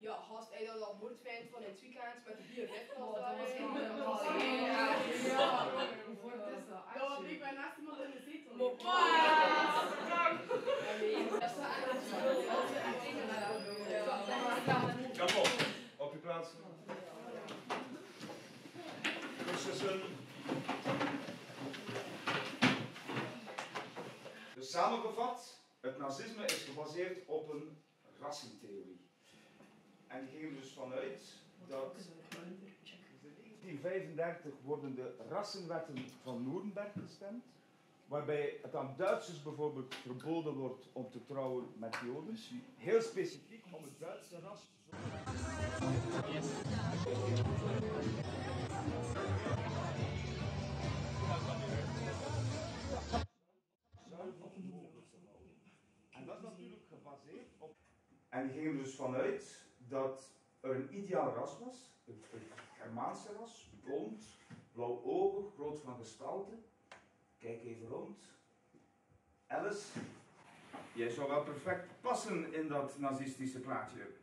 Ja, gast, hij dat al moord van het weekend met de vier dat was Ja, voor het is dat. Ja. Ja. ik bij naast iemand in de zetel. Ja. Dat is wel echt. Ja. Ja. op je plaats. Dus samengevat, het nazisme is gebaseerd op een rassentheorie. En die ging dus vanuit dat in 1935 worden de rassenwetten van Nuremberg gestemd, waarbij het aan Duitsers bijvoorbeeld verboden wordt om te trouwen met Joden. Heel specifiek om het Duitse ras. En dat is natuurlijk gebaseerd op. En die gingen dus vanuit dat er een ideaal ras was, het, Germaanse ras, blond, blauw ogen, groot van gestalte. Kijk even rond. Alice, jij zou wel perfect passen in dat nazistische plaatje.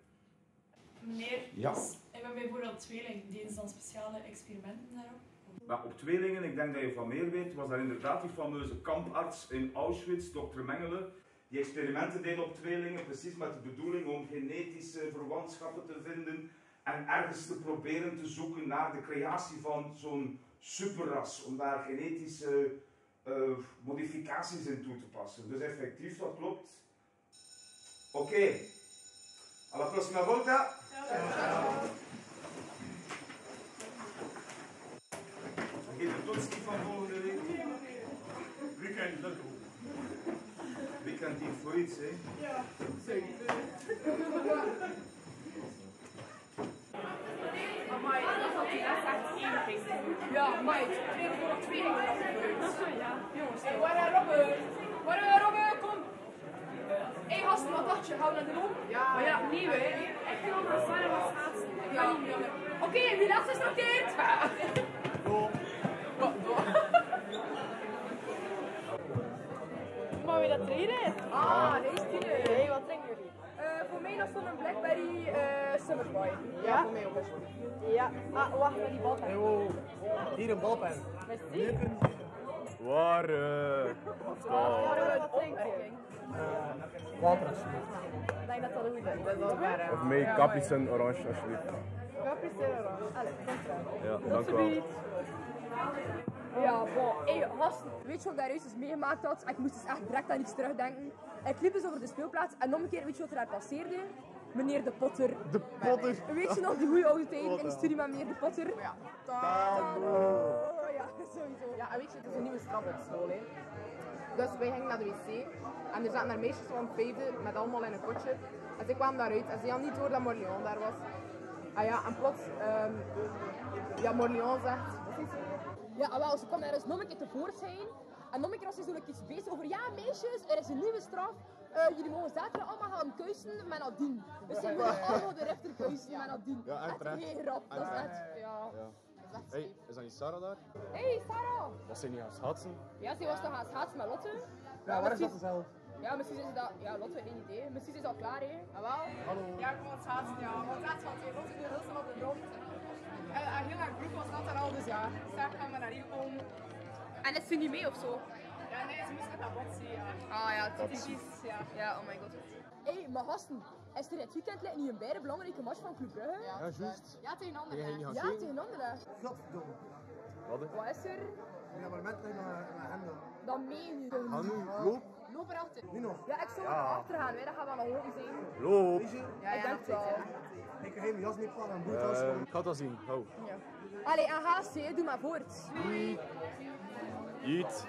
Meneer, Ja. dus ik ben bijvoorbeeld tweeling. Deden ze dan speciale experimenten daarop? Maar op tweelingen, ik denk dat je van meer weet, was daar inderdaad die fameuze kamparts in Auschwitz, dokter Mengele, die experimenten deed op tweelingen, precies met de bedoeling om genetische verwantschappen te vinden en ergens te proberen te zoeken naar de creatie van zo'n superras, om daar genetische eh, modificaties in toe te passen. Dus effectief, dat klopt. Oké. Alla prossima volta. Vergeet de toets niet van volgende week. Weekend, dat goed. Weekend hier voor iets, hè? Ja, zeker. Ja, meid, twee voor twee dingen. Ja. Jongens, hey, waar is Robbe? Waar is Robbe? Kom! Hé hey, gasten, wat dacht je? Gaan we naar de loop? Ja, Maar ja, nee, hè? Oké, wie laatste is noteerd? Maar wie dat trainen? Ah, deze tien. Nee, wat drinken jullie? Eh, voor mij dat stond een Blackberry eh Summerboy. Ja? voor mij ook. Ja. Ah, wacht, met die balpen. Hier een balpen. Met die? Waar? eh Water alsjeblieft. Ik denk dat dat goed is. Dat is wel ver, Of mee kapjes en orange alsjeblieft. Capri Serra. Allee, komt eraan. Ja, dank u wel. Ja, bon. Hey, weet je wat ik daar juist eens meegemaakt had? Ik moest dus echt direct aan iets terugdenken. Ik liep dus over de speelplaats en nog een keer, weet je wat er daar passeerde? Meneer De Potter. De potter. Weet je nog die goede oude tijd in de studie met meneer De Potter? Ja. Ja, sowieso. Ja, en weet je, het is een nieuwe stap op school, hè. Dus wij gingen naar de wc en er zaten daar meisjes van vijfde met allemaal in een kotje. En ze kwamen daaruit en ze hadden niet door dat Morleon daar was. Ah ja, en plots, ehm ja, Morleon zegt? Ja, wel, ze kwam daar dus nog een keer tevoorschijn. En nog een keer was ze zo iets bezig over, ja meisjes, er is een nieuwe straf. Eh, jullie mogen zaterdag allemaal gaan kuisen met Nadine. Dus ze moeten allemaal de rechter kuisen met Nadine. Ja, terecht. geen grap, dat is echt, ja. Hey, is dat niet Sarah daar? Hey Sarah! Was zij niet gaan schaatsen? Ja, ze was toch gaan schaatsen met Lotte? Ja, waar is dat zelf? Ja, misschien is dat, ja Lotte, geen idee. Misschien is dat al klaar, hè. Jawel. Hallo. Ja, ik was schaatsen, ja. Want dat van twee rotte de Wilson op de grond. En en heel erg groep was dat er al, dus ja. Zeg, gaan we naar hier komen. En is ze niet mee of zo? Ja, nee, ze moest met dat bot zien, ja. Ah ja, het is ja. Ja, oh my god. Hé, hey, maar gasten, is er dit weekend lijkt niet een beide belangrijke match van Club Brugge? Ja, juist. Ja, tegen anderen. niet gaan Ja, tegen anderen. Godverdomme. Wat? Wat is er? Ja, maar met naar hem dan. Dan meen je. Ga nu, loop. Loop erachter. Nu nog. Ja, ik zou er achter gaan, hè. dat gaat wel nog open zijn. Loop. Ja, ik denk het wel. Ik ga geen jas niet pakken en boetas. ik ga dat zien. Hou. Allee, en haast, hè. doe maar voort. Eat.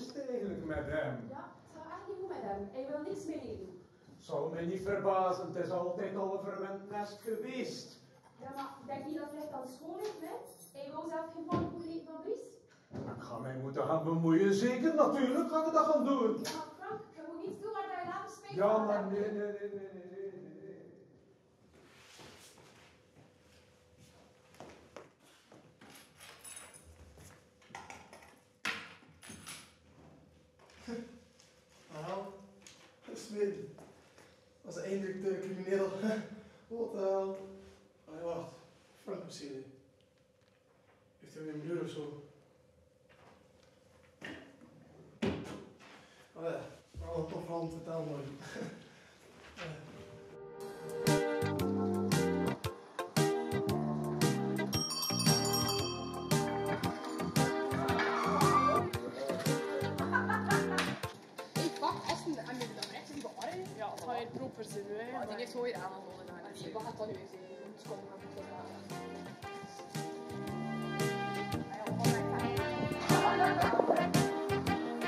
Eigenlijk met hem? Ja, het gaat echt niet goed met hem. Hij wil niks meer eten. Zou mij niet verbazen, het is altijd al een verwend nest geweest. Ja, maar denk je dat hij dan schoon heeft, hè? Hij wil zelf geen pannenkoeken eten van Dries. Ik ga mij moeten gaan bemoeien, zeker, natuurlijk ga ik dat gaan doen. Ja, maar Frank, je moet niets doen waar je later spijt Ja, maar nee, nee, nee, nee. Aha, Sven. Dat is eindelijk de crimineel. Wat de hel. Ah, wacht. Frank misschien. Heeft hij weer een broer of zo? Ja, al een tof verhaal te vertellen Weer aangevallen. Nee, wat gaat dat nu eens zijn? Komt nog niet aan.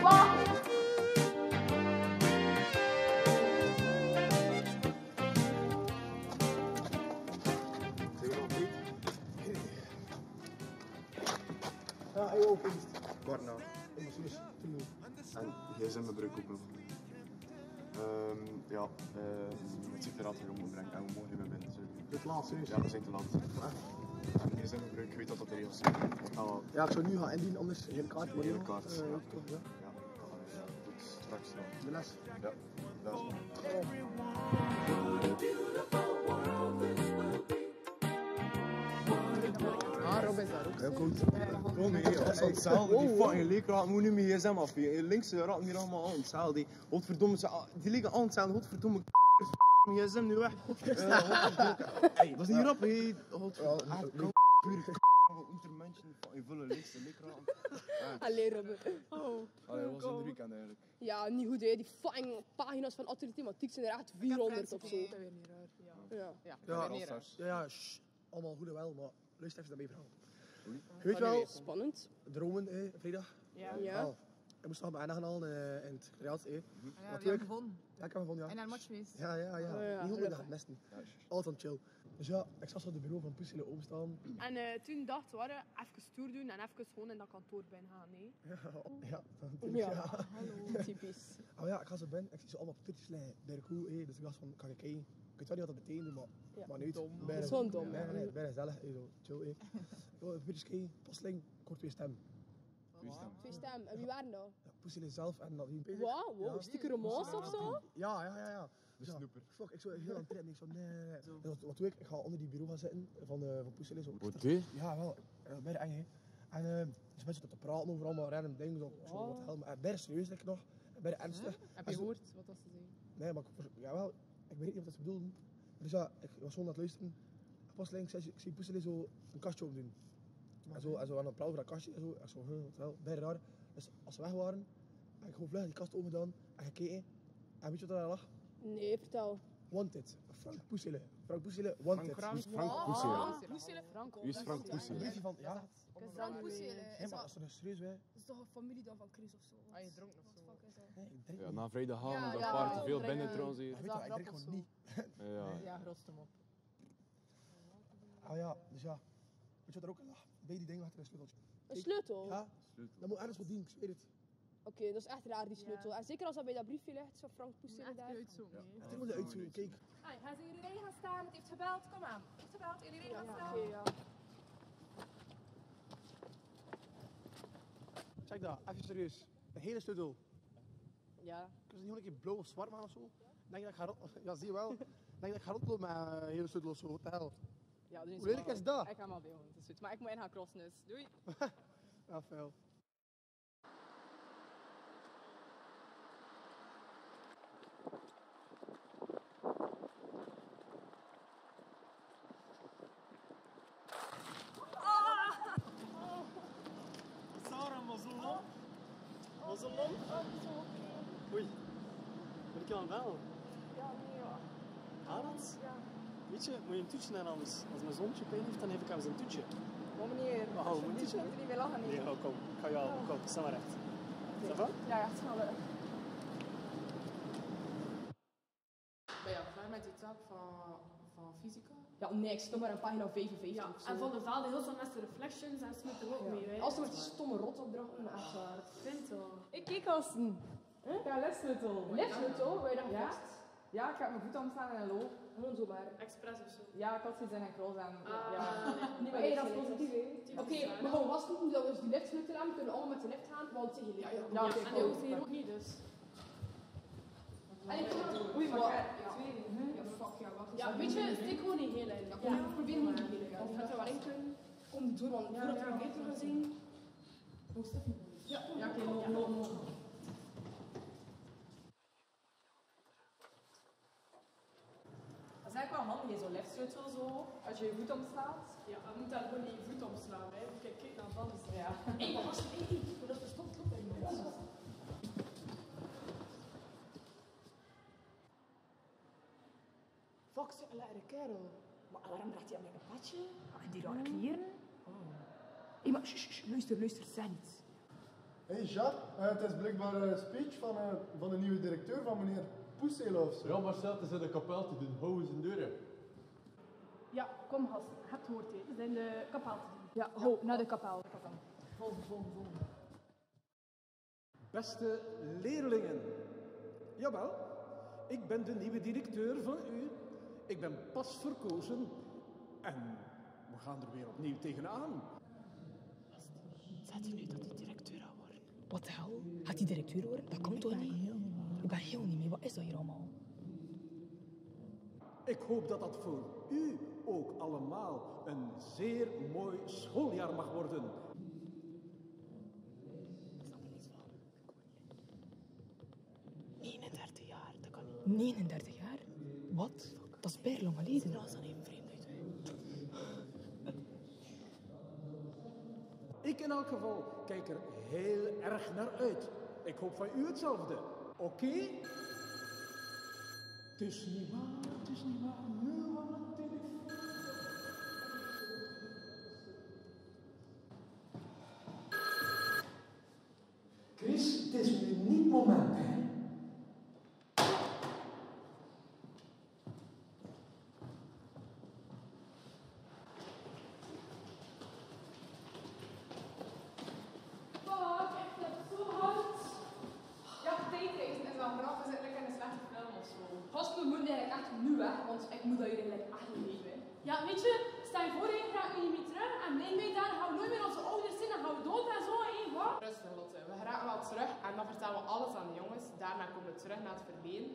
Wat? Ja, ook feest. Kort na. Ik moest dus toen doen. En gsm gebruik ook Ehm ja, ehm het ziet eruit moet brengen en we mogen niet meer binnen. Dus, Dit laatste is. ja, we zijn te laat. Gsm gebruik, ik weet dat dat de regels zijn. Wel Ja, ik zou nu gaan indienen, anders geen kaart voor Geen kaart, Eh, ja. je toch, ja. Ja, ja, straks nog. De les. Ja, dat is Ja, goed. Gewoon mee, dat is hetzelfde. Die fucking leerkracht moet nu mijn gsm afvegen. Links raken hier allemaal aan hetzelfde. Die Godverdomme, ze- die liggen aan hetzelfde. Godverdomme, mijn gsm nu weg. Ja. Hey, dat is niet grappig, hé. Godverdomme. Unter mensen, fucking vulle links de leerkracht. Allee, Robbe. Allee, dat was in de weekend eigenlijk. Ja, niet goed, hè. Die fucking pagina's van autorithematiek zijn er echt 400 of zo. Ja. Ja. Ja, Ja. Ja, ja, shh. allemaal goed en wel, maar luister even naar mijn verhaal. Oei. Je weet wel, Spannend. dromen, hè, vrijdag. Ja. Ja. Wel, Ik moest nog mijn gaan halen eh, in het. Ja, Wat we doe ik? hebben gewonnen. Ja, ik heb hem gevonden, ja. En naar de match geweest. Ja, ja, ja. Oh, ja, Niet honderd dagen nesten. Altijd chill. Dus ja, ik zat zo op het bureau van Pusselen openstaan. En eh, toen dacht we, even stoer doen en even gewoon in dat kantoor binnen gaan. Nee. Ja, ja, dan Ja, ja. hallo. Typisch. Oh ja, ik ga zo binnen. Ik zie zo allemaal papiertjes liggen bij de koe. hè. Dus ik dacht van, kan ik kijken. Ik weet wel niet wat dat betekent, maar, Ja. maar niet. Dom. Bijna- Dat is gewoon dom, Nee, ja. nee, nee, bijna gezellig. hè, Zo, chill, hè. Oh, kijken, plotseling, kort weer stem. Wie dat? Twee stemmen. En wie waren dat? Ja, Pusselen zelf en Nadine. Wow, wow. Ja. Stieke romans of zo? Ja, ja, ja, ja. De Ja. snoeper. Fuck, ik zo heel aan het trainen. Ik zo, nee, nee, nee. En Wat, wat doe ik? Ik ga onder die bureau gaan zitten van, eh van. Zo. Wat? Ja, wel. Uh, bijna eng, hè. En uh, dus mensen zitten te praten over allemaal random dingen. Zo, zo wat de hel. Maar bijna serieus, denk ik nog. En bijna ernstig. Heb En je zo- gehoord wat dat ze zeggen? Nee, maar ik, jawel, ik weet niet wat ze bedoelden. Dus ja, ik was gewoon aan het luisteren. En ik zie ik zie Pusselen zo een kastje opdoen. En zo, en zo aan het praten over dat kastje. En zo, en zo wel, bijna raar. Dus als ze weg waren, heb ik gewoon vlug die kast opengedaan en gekeken. En weet je wat daar lag? Nee, vertel. Wanted. Frank Pusselen. Frank Pusselen, Wanted. Frank Frank Wow. Poeselen? Frank Poeselen. Frank. Wie is Frank Een Poeselen? briefje van, ja. Frank Poeselen, Nee, is maar dat, als er serieus bij. is toch een familie dan van Chris of zo? Ah, je dronk nog zo. Wat fuck is dat? Nee, ik drink Ja, niet. na vrijdagavond, Ja, dat ja, paard te veel binnen ja. trouwens hier. Ja, weet je wat, ik drink gewoon niet. Ja. Ja, rost hem op. Ah ja, dus ja. Weet je wat er ook lag? Bij die dingen achter een sleuteltje. Een sleutel? Ja, dat moet ergens wat dienen, ik zweer het. Oké, dat is echt raar, die sleutel. En zeker als dat bij dat briefje ligt, zo Frank Echt daar. nee. Het moet eruit zien, kijk. Hey, gaan ze jullie regen gaan staan? Het heeft gebeld. Kom aan. Het heeft gebeld. Jullie regen Ja, gaan ja, staan. oké, ja. Check dat, even serieus. Een hele sleutel. Ja. Kun je niet gewoon een keer blauw of zwart maken of zo? Denk je dat ik ga. Ja, zie je wel. Denk je dat ik ga rondlopen met een hele sleutel of zo? Wat de hel? Ja, dus Hoe lelijk is dat? Ik ga maar bij ons. Maar ik moet in gaan crossen dus. Doei. Ja, fel. Sarah, mazzelom. Mazzelom. Oei. Ben ik aan wel? Ja, nee, ja. Harald? Ja. Weet je, moet je een toetje naar anders. Als mijn zoontje pijn heeft, dan heb ik hem zijn toetje. Maar meneer, Oh, alsjeblieft, moet je? moet je niet meer lachen. Nee, Nee. oh, kom. Ik ga jou helpen. Kom, sta maar recht. Ça va? Ja, ja, het gaat wel. Ben je al klaar met die taak van, van fysica? Ja, nee, ik stond maar een pagina 55 Ja, of zo. en van de vader heel veel met de reflections en smit er ook Ja. mee. Hè. Als er met die stomme rotopdrachten, echt waar. Dat vindt wel. Ik kijk als een. Ja, lessleutel. Lessleutel, wil je dat Ja? Ja, ik heb mijn voet omstaan en een loop. Gewoon zo maar. Expres of zo. Ja, ik had zoiets in een cross en Ah, ja. Niet Hey, dat is positief, hè? Oké, we gaan vaststellen dat we dus die liftsleutel hebben. We kunnen allemaal met de lift gaan, want zeg je ja, ja, Ja, en hoeft hier ook niet, dus. Ik er Oei, maar Ja. ik-. Ja, fuck, ja, wacht. Ja, weet je, steek gewoon niet heel in. Ja, ik probeer niet te gaan. Of dat we wel in kunnen. Kom door, want voordat we ja, beter gaan zien. Ja, Ja, oké, loop, loop, loop. Dat is eigenlijk wel handig, zo'n liftsleutel zo. Als je je voet omslaat. Ja, je moet daar gewoon niet je voet omslaan. Hè. Kijk, kijk naar dat. Is Ja. Hé, wat was het? Hé, dat is verstopt. Klopt, hè? Fuck, ze een kerel. Maar waarom draagt hij aan mijn patje? En die rare kleren? Hé, maar shh, shh, luister, luister, zeg niets. Hey Jacques, eh, het is blijkbaar een speech van, eh, van de nieuwe directeur van meneer Poeselen of zo. Ja, Marcel, het is in de kapel te doen. Hou eens een deuren. Ja, kom gasten. Het hoort hè. We zijn de kapel te doen. Ja, ho, naar de kapel. Volgende, volgende, volgende. Beste leerlingen. Jawel, ik ben de nieuwe directeur van u. Ik ben pas verkozen en we gaan er weer opnieuw tegenaan. Zet je nu dat hij directeur gaat worden? Wat de hel? Gaat hij directeur worden? Dat kan toch niet? Ik ben heel niet mee. Wat is dat hier allemaal? Ik hoop dat dat voor u ook allemaal een zeer mooi schooljaar mag worden. 39 jaar, dat kan niet. 39 jaar? Wat? Dat is bijna lang geleden. Dat is dan even vreemd uit. Ik in elk geval kijk er heel erg naar uit. Ik hoop van u hetzelfde. Oké? Het is niet waar, het is niet waar. Nu aan de telefoon. Chris, het is nu niet moment, hè? Fuck, ik heb zo hard. Ja, tijdreizen is wel grappig. We zitten lekker in een slechte film of zo. Gast, we moeten eigenlijk echt nu weg, want ik moet dat hier eigenlijk echt niet leven. hè. Ja, weet je, sta je voor je, ga ik niet meer terug. En neem mij daar, gaan we nooit meer onze ouders zien en gaan we dood en zo. Hé, wat? Rustig Lotte, we geraken wel terug en dan vertellen we alles aan de jongens. Daarna komen we terug naar het verleden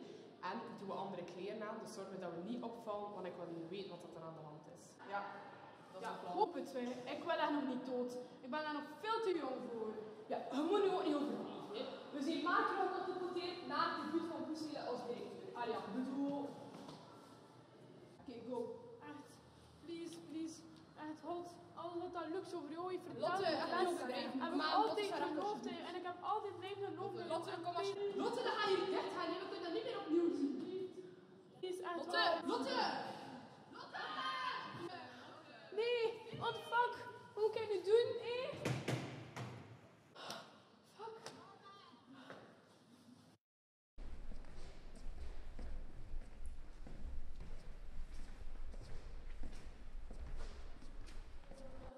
en doen we andere kleren aan. Dus zorgen dat we niet opvallen, want ik wil niet weten wat er aan de hand is. Ja, dat is Ja, een plan. hoop het weer. Ik wil echt nog niet dood. Ik ben daar nog veel te jong voor. Ja, je moet nu ook niet. We zijn maar terug geconfronteerd na het debuut van Poeselen als directeur. Ah ja, bedoel... Oké, go. Echt, please, please. Echt, hold. Alles wat dat lukt over jou heeft verteld. Lotte, en echt les. niet. En we dat is altijd geloofd. En ik heb altijd blijven in Lotte, kom alsjeblieft. Lotte, dan ga je dicht gaan. We kunnen dat niet meer opnieuw zien. Lotte, waar. Lotte! Nee, what the fuck? Hoe kan je dit doen?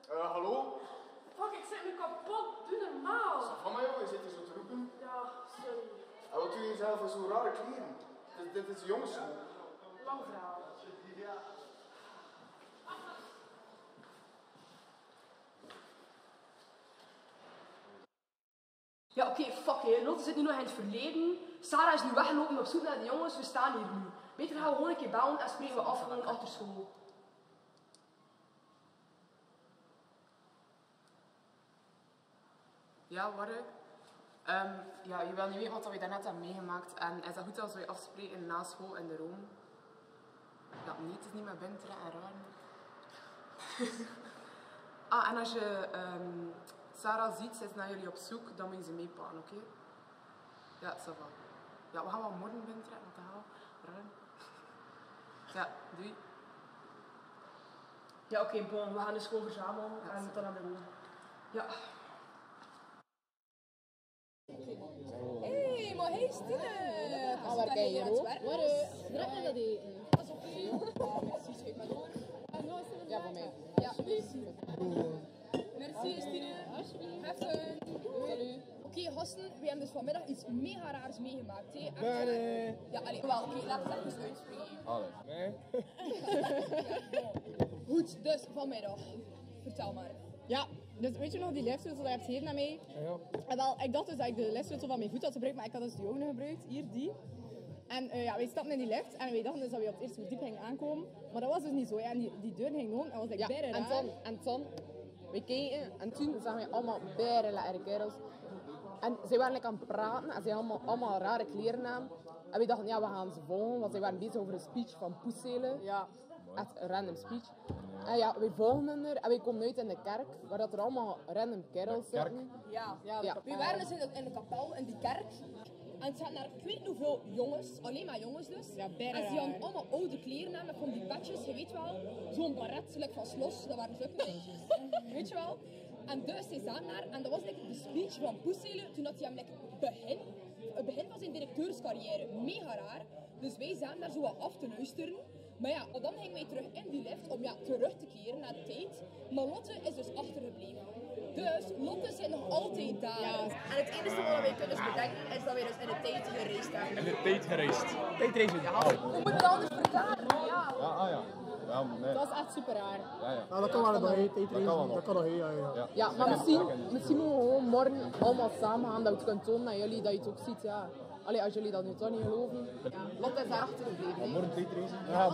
Eh, hallo? Fuck, ik zit nu kapot. Doe normaal. Van mij joh, je zit hier zo te roepen. Ja, sorry. En wat doe je zelf in zo'n rare kleren? Dit, dit is jongensschool. Lang verhaal. Ja, oké, fuck hè. Lotte zit nu nog in het verleden. Sarah is nu weggelopen op zoek naar de jongens. We staan hier nu. Beter gaan we gewoon een keer bellen en spreken we af gewoon achter school. Ja, Warre. Ehm, ja, je wil niet weten wat we daarnet hebben meegemaakt. En is dat goed als we afspreken na school in de Rome? Ja, nee, het is niet meer binnen en raar. ah, en als je ehm, Sarah ziet, ze is naar jullie op zoek, dan moet je ze meepakken, oké? Ja, ça va. Ja, we gaan wel morgen binnentrekken, want dat gaan we ruim. Ja, doei. Ja, oké, bon. We gaan dus gewoon verzamelen en dan naar de. Ja. Hé, maar hey Stine! Ah, waar kijk je ook? Waar, Druk me dat eten. Dat is oké. Ja, de Ja, van mij. Ja, merci. Stine. Doei. Oké, gasten, we hebben dus vanmiddag iets mega raars meegemaakt. Hè. Ja, allee, wel, oké, laten we het even uitspreken. Allee. Nee. Goed, dus vanmiddag. Vertel maar. Ja, dus weet je nog die lijfsleutel dat je hebt hier naar mij? Ja. En wel, ik dacht dus dat ik de lijfsleutel van mijn voet had gebruikt, maar ik had dus die ook gebruikt. Hier, die. En eh, ja, wij stapten in die lift en wij dachten dus dat we op het eerste verdiep gingen aankomen. Maar dat was dus niet zo. Ja. En die, die deur ging open en was like, Ja, bijna en toen, en we keken en toen zagen we allemaal bijna kerels. En zij waren like aan het praten en ze hadden allemaal, allemaal rare kleren aan. En we dachten, ja, we gaan ze volgen, want zij waren bezig over een speech van Poeselen. Ja. Echt een random speech. En ja, we volgden er en we komen uit in de kerk, waar dat er allemaal random kerels zitten. Ja, Ja, Ja. We waren dus in de, in de kapel, in die kerk. En het zaten daar, ik weet niet hoeveel jongens, alleen maar jongens dus. Ja, bijna En ze hadden allemaal oude kleren aan met van die petjes, je weet wel. Zo'n baret, van Slos, dat waren zulke dingetjes. weet je wel? En dus, ze zaten daar en dat was like, de speech van Poeselen toen dat hij hem like, begin, het begin van zijn directeurscarrière, mega raar. Dus wij zaten daar zo wat af te luisteren. Maar ja, dan gingen wij terug in die lift om ja, terug te keren naar de tijd. Maar Lotte is dus achtergebleven. Dus Lotte zit nog altijd daar. En het enige wat wij kunnen bedenken is dat wij dus in de tijd gereisd hebben. In de tijd gereisd. Tijdreizen. Ja, hoe moet het anders verklaren? Ja. Ja, ah ja. Ja, nee. Dat is echt super raar. Ja, ja. Nou, dat kan wel nog, hè. Dat kan wel Tijdreizen. Dat kan nog, hè. Ja, ja. Ja. Ja, maar misschien, misschien moeten we gewoon morgen allemaal samen gaan, dat we het kunnen tonen aan jullie, dat je het ook ziet, ja. Allee, als jullie dat nu toch niet geloven. Lotte is daar achtergebleven. Morgen tijdreizen? Ja,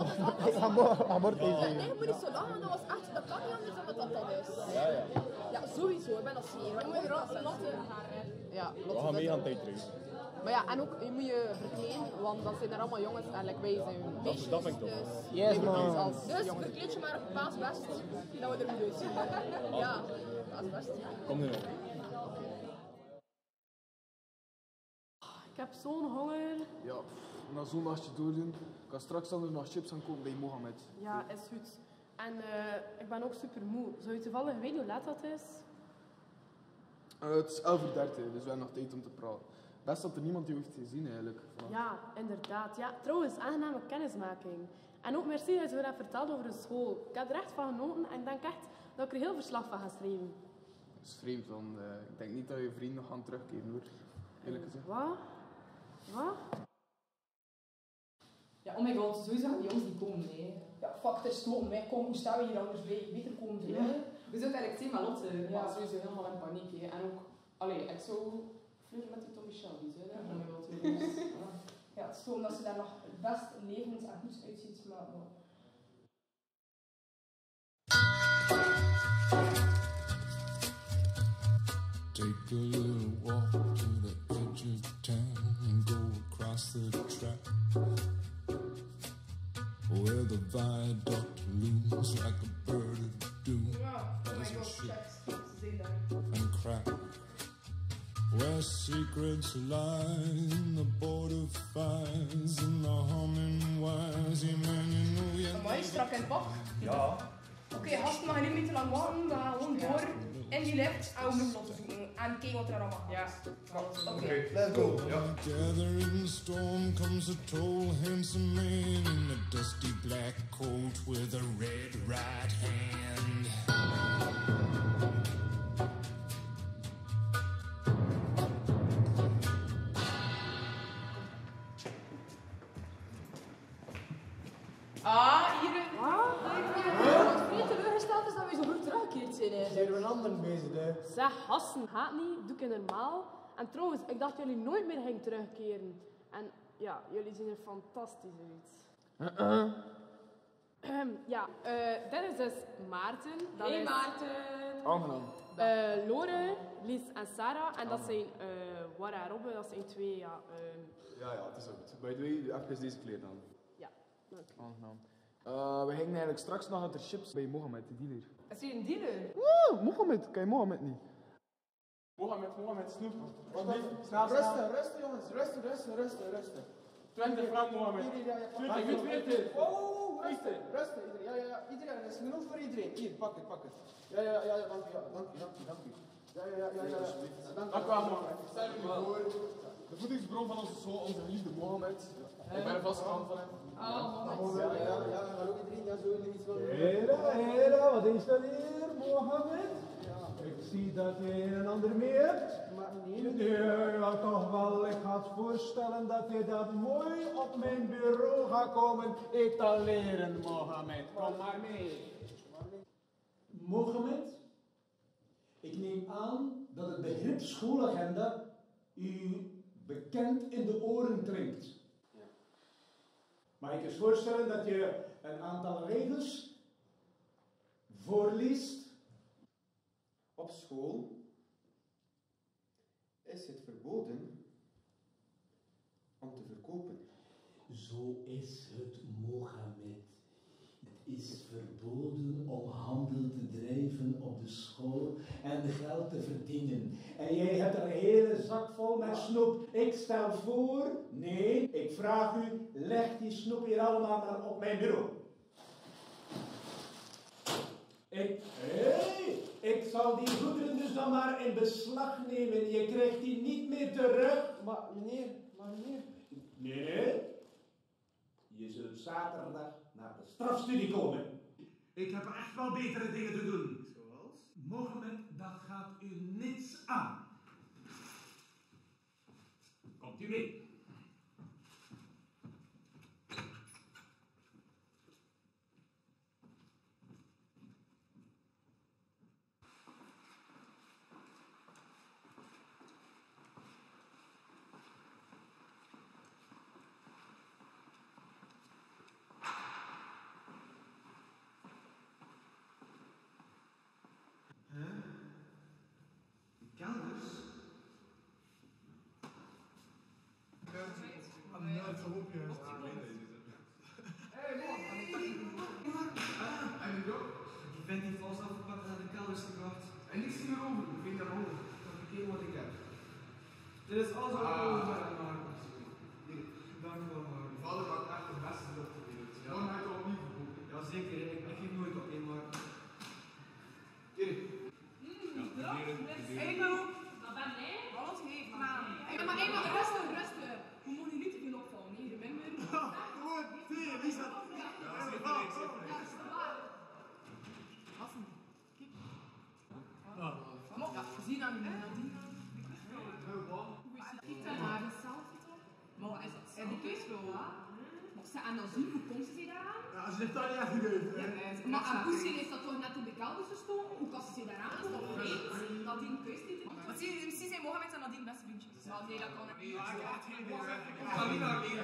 maar morgen Nee, je moet niet zo lachen, dat was echt, dat kan niet anders dan dat dat is. Ja, ja. Ja, sowieso, ik ben dat zeker. Maar moet er Lotte haar Ja, We Lotte gaan mee dat. tijdreizen. Maar ja, en ook, je moet je verkleden, want dat zijn er allemaal jongens en like, wij zijn meisjes. dat vind ik toch. Dus Yes, moeten ons man. als Dus jongens. verkleed je maar op paasbest, dat we er goed uitzien. Ja, paasbest. Kom nu nog. Ik heb zo'n honger. Ja, pff, na zo'n nachtje doordoen. Ik ga straks anders nog chips gaan kopen bij Mohammed. Ja, is goed. En eh, ik ben ook super moe. Zou je toevallig weten hoe laat dat is? Eh, het is 11.30 uur, dus we hebben nog tijd om te praten. Best dat er niemand die heeft gezien eigenlijk. vandaag. Ja, inderdaad. Ja, trouwens, aangename kennismaking. En ook merci dat je dat verteld over de school. Ik heb er echt van genoten en ik denk echt dat ik er heel verslag van ga schrijven. Dat is vreemd, want eh, ik denk niet dat je vrienden nog gaan terugkeren hoor. Eerlijk gezegd. Wat? Wat? Ja, oh my god, sowieso gaan die jongens die komen, nee. Ja, fuck, het is stoom. Wij komen, hoe staan we hier anders bij? Beter komen ze. Ja. We zitten eigenlijk zien met Lotte, Ja. maar sowieso helemaal in paniek. Hè. En ook, allee, ik zou vluggen met die Tommy Shelby's, hè. Oh my god, dus, ja. Ja, het is dat ze daar nog best levend en goed uitziet. Maar, maar Take a little walk across the track where the viaduct looms like a bird of doom as it shakes and crack. Where secrets lie in the border fires and the humming wires. Yeah, man, you know you Mooi, strak in het pak. Ja. Oké, gasten, we gaan niet meer te lang wachten. We gaan gewoon door in die lift en we moeten Lotte zoeken. En kijken wat er allemaal. Ja. Oké. Let's go. Gathering storm comes a tall, handsome man in a dusty black coat with a red right hand. Gasten, gaat niet. Doe ik normaal. En trouwens, ik dacht jullie nooit meer gingen terugkeren. En ja, jullie zien er fantastisch uit. Ahem, ja, eh, dit is dus Maarten. Dat Hey is, Maarten! Aangenaam. eh, Lore, Lies en Sarah. En dat zijn uh, Wara en Robbe, dat zijn twee, ja. ehm, Ja, ja, het is ook goed. The way, even deze kleren aan. ja, dank u. Aangenaam. Eh, we gingen eigenlijk straks nog naar de chips bij Mohammed, de dealer. Is hij een dealer? Woe, Mohammed, ken je Mohammed niet? Mohammed, Mohammed, snoep. Rusten, rusten jongens, rusten, rusten, rusten, rusten. 20 frank, Mohammed. 20, 20. Oh, rusten, rusten. iedereen. Ja, ja, ja, iedereen. Dat is genoeg voor iedereen. Hier, pak het, pak het. Ja, ja, ja, ja, dank u, ja, dank u, dank u, dank u. Ja, ja, ja, ja. ja. Dank u wel, Mohammed. Stel u voor. De voedingsbron van onze zoon, onze geliefde Mohammed. Ik ben fan van hem. Ja, ja, ja, ja. Gaat ook iedereen daar zo iets van Hera, hera, wat is dat hier, Mohammed? Zie dat je een en ander meer hebt. Maar Nee, ja, toch wel. Ik het voorstellen dat je dat mooi op mijn bureau gaat komen etaleren, Mohammed. Kom maar mee. Mohammed, ik neem aan dat het begrip schoolagenda u bekend in de oren klinkt. Mag ik eens voorstellen dat je een aantal regels voorliest? Op school is het verboden om te verkopen. Zo is het, Mohammed. Het is verboden om handel te drijven op de school en geld te verdienen. En jij hebt een hele zak vol met snoep. Ik stel voor, nee, ik vraag u, leg die snoep hier allemaal maar op mijn bureau. Ik, hey, ik zal die goederen dus dan maar in beslag nemen. Je krijgt die niet meer terug. Maar meneer, maar meneer. Nee. Je zult zaterdag naar de strafstudie komen. Ik heb echt wel betere dingen te doen. Zoals? Mohammed, dat gaat u niets aan. Komt u mee? Kelders? I'm not so hoop je. En nu ook? Die vent heeft ons afgepakt naar de kelders gebracht. En niks meer over. Ik weet dat hoor. Dat verkeer wat ik heb. Dit is alles wat ik over heb. Dank u wel. Vader maakt echt de beste op de wereld. Ja. Dan ga je het opnieuw verkopen. Ja, zeker. Ik, ik geef nooit op één, maar. Erik. Hey, nou, dat ben ik. Alles heeft, maar. Hey, maar eenmaal rustig, rustig. We moeten niet te veel opvallen, nee, remember? Gewoon, twee, wie staat? Ja, zeker, ik, zeker. Ja, is dat waar? Wassen. Kom op, ja, zie dan niet meer. Kijk dan naar de selfie toch? Maar wat is dat? En die keusvrouw, hè? Maar ze en dan zien hoe komt ze zich daaraan? Ja, ze heeft daar niet echt gegeven. Ja, maar- Maar aan Poesje heeft dat toch net in de kelder gestoken? Hoe kan ze zich daaraan? Dat is toch vreemd? Nadien keust niet. Want zie, misschien zijn Mohammed en Nadine beste vriendjes. Maar nee, dat kan niet. Ja, ik ga niet naar niet één.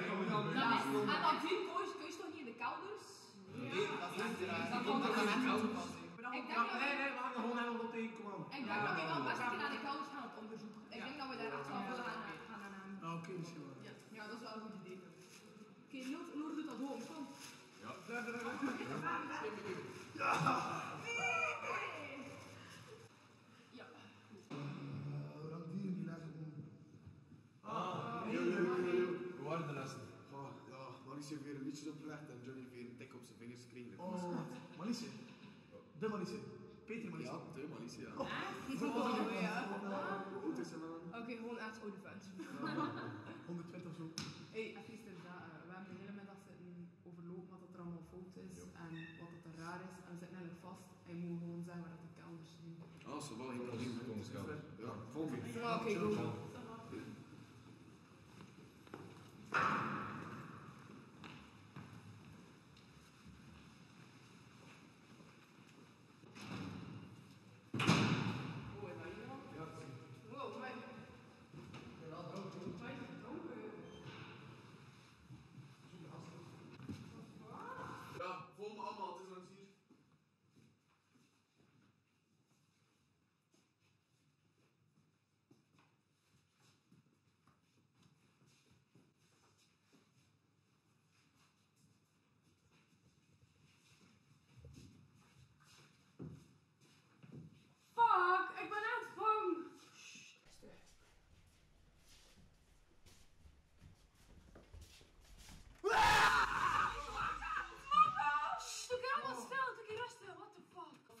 en Nadine keust toch niet in de kelders? Nee, dat is echt raar. Dat kan denk toch dat niet? het koud was. Ik denk dat nee, we- nee, we gaan gewoon helemaal op tegen, kom aan. Ik denk dat we wel best naar de kelders gaan op onderzoek. Ik denk dat we daar echt wel willen gaan gaan aan aan. Oké, misschien wel. Ja, ja, dat is wel een goed idee. Oké, Loer doet dat gewoon. Kom. Ja. Ja. Hoe lang duren die lessen? Ah, heel leuk, heel leuk. Hoe waren de lessen? Oh, ja, Malice heeft weer een liedjes opgelegd en Johnny heeft weer een tik op zijn vingers gekregen. Oh, Malice? De Malice? Peter Malice? Ja, de Malice, ja. Oh, ja. Hoe oud is hij dan? Oké, gewoon echt oude vent. 120 of zo. Hey, even iets inderdaad. eh, we hebben de hele middag zitten overlopen wat er allemaal fout is en wat het er raar is. En we zitten eigenlijk vast en je moet gewoon zeggen waar dat de kelders zijn. Ah, zo wel, ik kan niet met ons gaan. Ja, volgende. Ja, oké, goed. Wow, wij- wij zijn dronken. Ja, volg me allemaal, het is langs hier.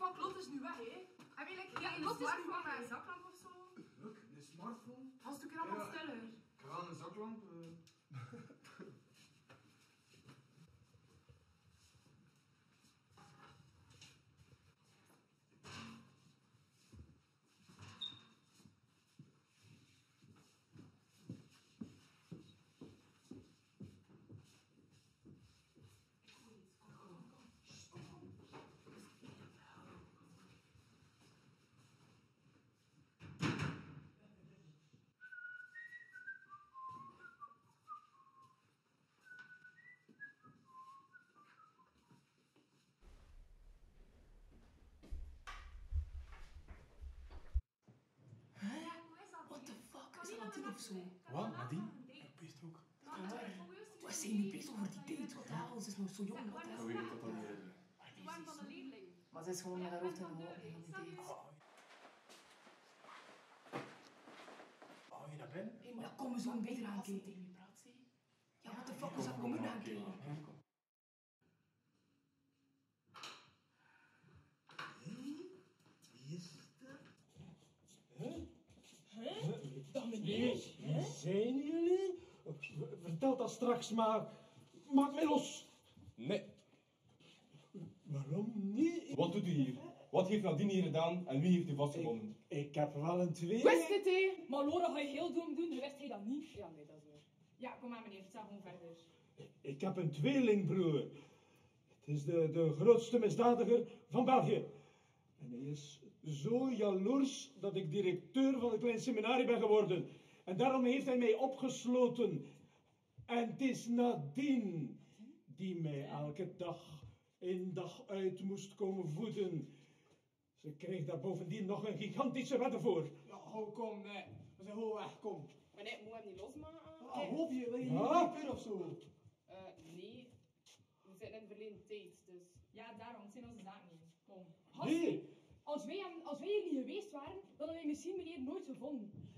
een Lot is nu smartphone weg, met een hè. zaklamp of zo? Leuk, een smartphone. Als het ook allemaal Ja. stiller. Ik ga een zaklamp. eh. What the fuck? Is dat Nadine of zo? Wat? Nadine? Ik wist ook. Wat zijn nu bezig over die date? Wat de hel? Ze is nog zo jong. Wat de? Ik weet dat dat niet is. De van de leerling. Maar ze is gewoon met haar hoofd in de wolken van die date. Hou je naar binnen? Hé, maar kom eens zo'n beter aankijken tegen je praat, zeg. Ja, what the fuck was dat? Kom hier aankijken. Wie is dat? Dag meneer. Wie zijn jullie? Vertel dat straks maar. Maak mij los. Nee. Waarom niet? Wat doet u hier? Wat heeft Nadine hier gedaan en wie heeft u vastgebonden? Ik heb wel een tweeling. Wist het, hé? Maar Laura, ga je heel dom doen? Wist hij dat niet? Ja, nee, dat is waar. Ja, kom maar, meneer. Vertel gewoon verder. Ik heb een tweelingbroer. Het is de, de grootste misdadiger van België. En hij is zo jaloers dat ik directeur van een klein seminarie ben geworden. En daarom heeft hij mij opgesloten. En het is Nadine die mij elke dag in dag uit moest komen voeden. Ze kreeg daar bovendien nog een gigantische wedden voor. Ja, oh, kom, nee. We zijn gewoon weg, kom. Maar nee, moet hem niet losmaken? Ah, hoop je, wil je niet dieper of zo? Eh, nee. We zitten in verleden tijd, dus... Ja, daarom. Het zijn onze zaken niet. Kom. Nee. Als wij, hem- als wij hier niet geweest waren, dan hadden wij misschien meneer nooit gevonden.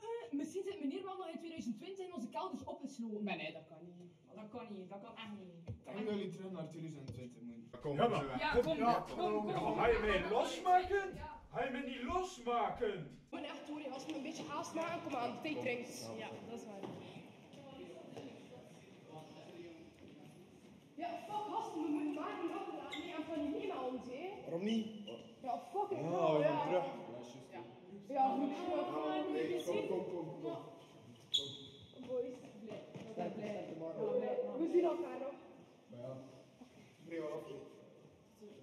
Eh, misschien zit meneer wel nog in 2020 in onze kelders opgesloten. Maar nee, dat kan niet. Dat kan niet. Dat kan echt niet. Dat Dan jullie terug naar 2020 moeten. Kom, Ja, maar- Ja, kom, Ja, kom, kom. Ja, Ga je mij losmaken? Ga je mij niet losmaken? Maar echt hoor, als we een beetje haast maken, kom aan, de tijd dringt. Ja, dat is waar. Ja, fuck gasten, we moeten maar niet aflaten. Nee, en van die ons, hè. Waarom niet? Ja, fucking Ja, hell, we gaan ja. terug. Ja, goed, ja, gewoon niet gezien. Kom, kom, kom. Boys, blij. Ik ben blij. Ja, blij. We zien elkaar nog. Ja. Bril af.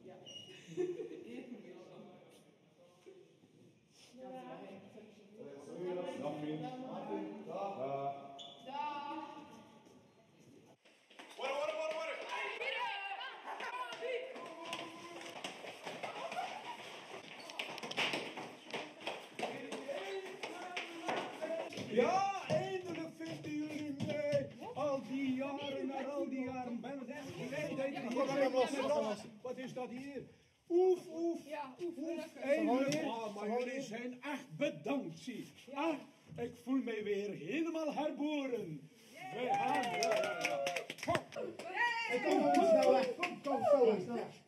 Ja. Dag vriend. Dag. Ja, eindelijk vinden jullie mij. Al die jaren, na al die jaren ben ik echt blij dat ik hier ben. Wat is dat hier? Oef, oef. Ja, oef. Oef, eindelijk. Ah, maar jullie zijn echt bedankt, zie. Ah, ik voel mij weer helemaal herboren. Wij gaan. ja, ja, ja. Hey, kom, kom, snel weg. Kom, kom, snel weg, snel weg.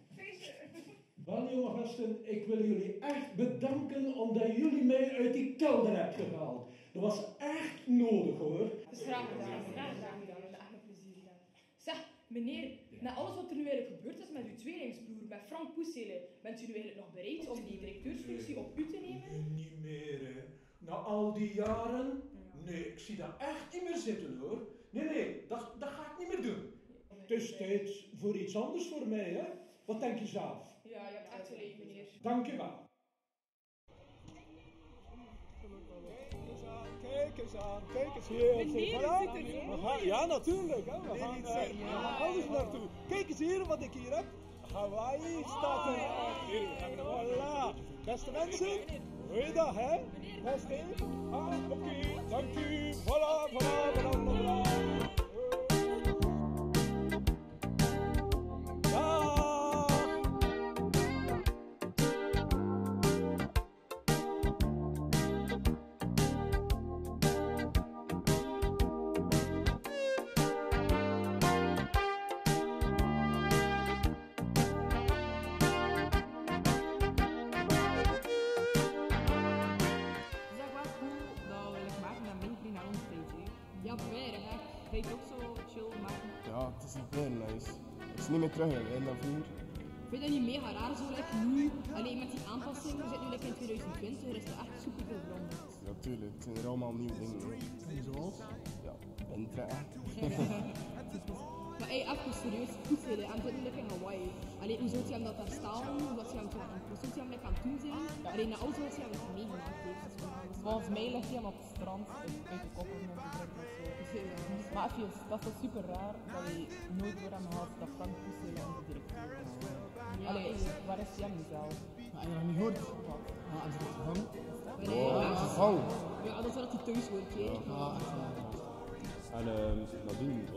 Wel, jonge gasten, ik wil jullie echt bedanken omdat jullie mij uit die kelder hebben gehaald. Dat was echt nodig hoor. Dus graag gedaan, graag gedaan, gedaan. En echt met plezier gedaan. Zeg, meneer, na alles wat er nu eigenlijk gebeurd is met uw tweelingsbroer, met Frank Poesele, bent u nu eigenlijk nog bereid om die directeursfunctie op u te nemen? Niet meer hè. Na al die jaren? Nee, ik zie dat echt niet meer zitten hoor. Nee, nee, dat, dat ga ik niet meer doen. Het is tijd voor iets anders voor mij hè. Wat denk je zelf? Ja, je hebt echt gelijk, meneer. Dank je wel. Kijk eens aan, kijk eens hier. Er We gaan- Ja, natuurlijk. Hè. We gaan, niet eh, alles naartoe. Kijk eens hier wat ik hier heb. Hawaii staat er. Hier, voilà. Beste mensen, goeiedag hè. Beste. Ah, oké, dank u. Voilà, voilà, voilà, voilà. Hij het ook zo chill maken? Ja, het is heel nice. Het is niet meer terug in dat vroeger. Vind je dat niet mega raar zo, like, nu, alleen met die aanpassingen, we zitten nu like, in 2020, er is er echt super veel veranderd. Natuurlijk, het zijn er allemaal nieuwe dingen. hè. Zoals? Ja, intrekken. Maar hey, even serieus, goed zitten, en zitten lekker in Hawaii. Allee, hoe zou je hem dat daar staan, hoe zou je hem, zo aan- hoe zou je hem like, aan het doen zijn? Alleen na auto zou je hem meegemaakt heeft. Is. Volgens mij ligt hij aan op het strand in uit de en drinken of zo. Maar even, dat is toch super raar dat hij nooit door hem gehad dat Frank Poesela onze directeur is. Ja, Allee, waar is hij nu zelf? Maar heb je nog niet gehoord? Ja, en ze wordt gevangen. Nee, Oh, ja. gevangen. Ja, dat is wat hij thuis hoort. Ja. En ehm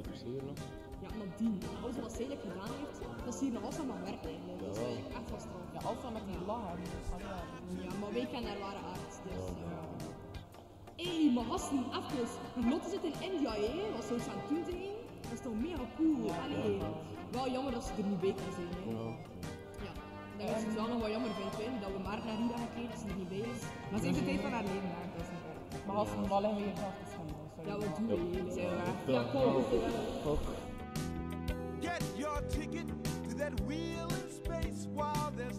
doet ze hier nog? Ja, nadien. Alles wat zij gedaan heeft, dat is hier nog altijd maar werk eigenlijk. Dat is echt wel straf. Altijd met die lach hebben. Allee, ja. Ja, maar wij kennen haar ware aard. Dus, ja. Hé, hey, maar gasten, even. Lotte zit in India, hè? Wat zou ze aan het doen zijn? Dat is toch mega cool? Allee. Wel jammer dat ze er niet bij kan zijn, hè? Ja. Dat is het wel nog wat jammer vindt, hè? Dat we maar naar hier gaan gekregen, dat ze er niet bij is. Maar ze heeft de tijd van haar leven daar, dat is niet erg. Maar als een bal hebben we hier graag te schande. Ja, wat doen we hier? Zijn we weg? Ja, Ja. kom. Get your ticket to that wheel in space while there's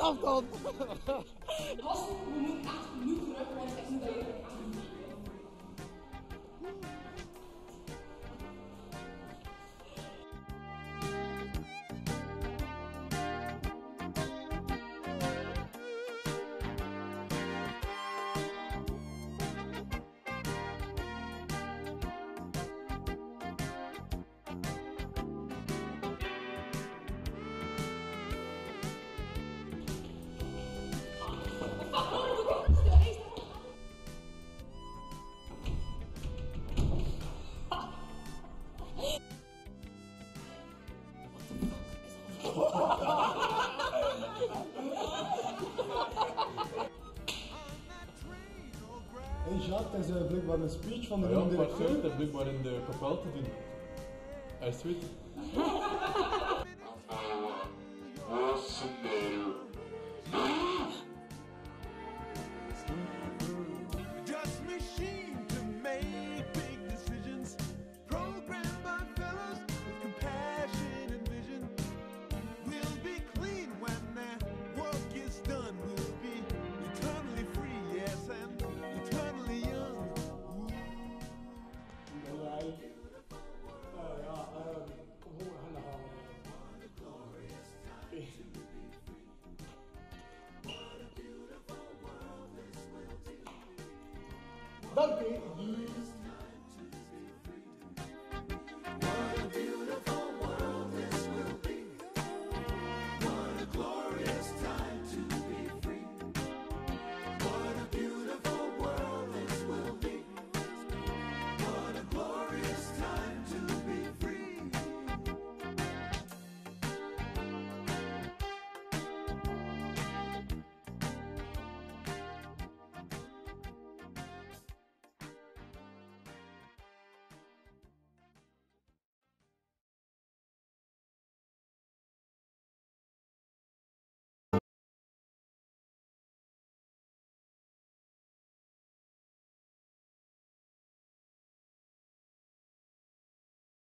pak het het is uh, blijkbaar een speech van de Ja, nieuwe maar zo, dat blijkbaar in de kapel te doen. Hij is Dank u,